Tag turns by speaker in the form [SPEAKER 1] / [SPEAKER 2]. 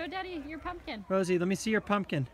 [SPEAKER 1] Show Daddy your pumpkin.
[SPEAKER 2] Rosie, let me see your pumpkin.